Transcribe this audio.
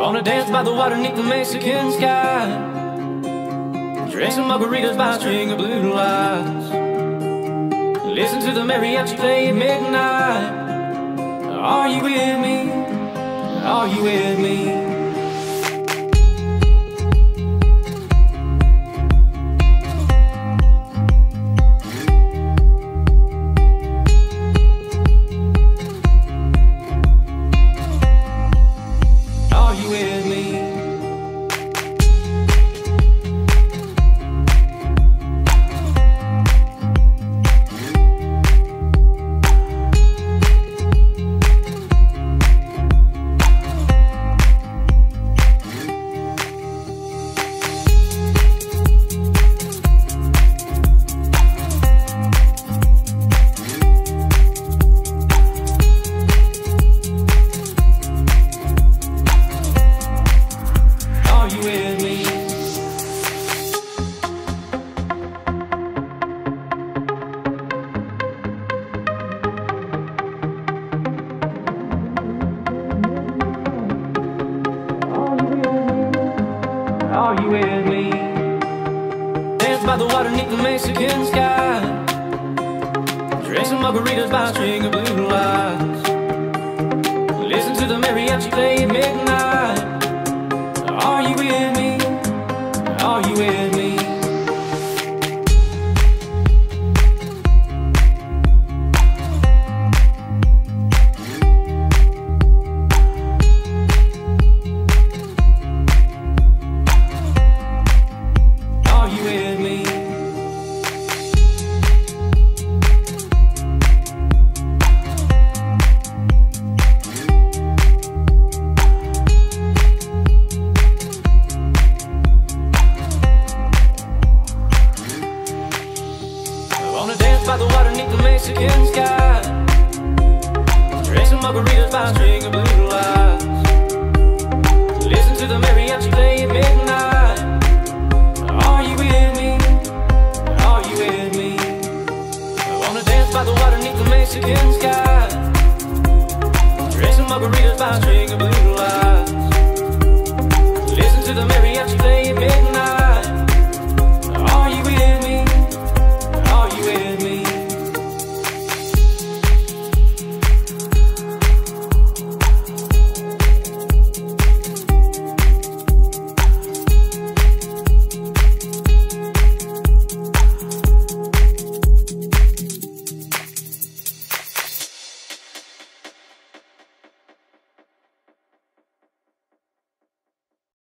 wanna dance by the water beneath the Mexican sky. Drink some margaritas by a string of blue lights. Listen to the mariachi play at midnight. Are you with me? Are you with me? With me? Dance by the water beneath the Mexican sky. Drink some margaritas by a string of blue margaritas by a string of blue lights. Listen to the mariachi play at midnight. Are you with me? Are you with me? I wanna dance by the water beneath the Mexican sky. Some margaritas by a string of blue lights. Listen to the mariachi.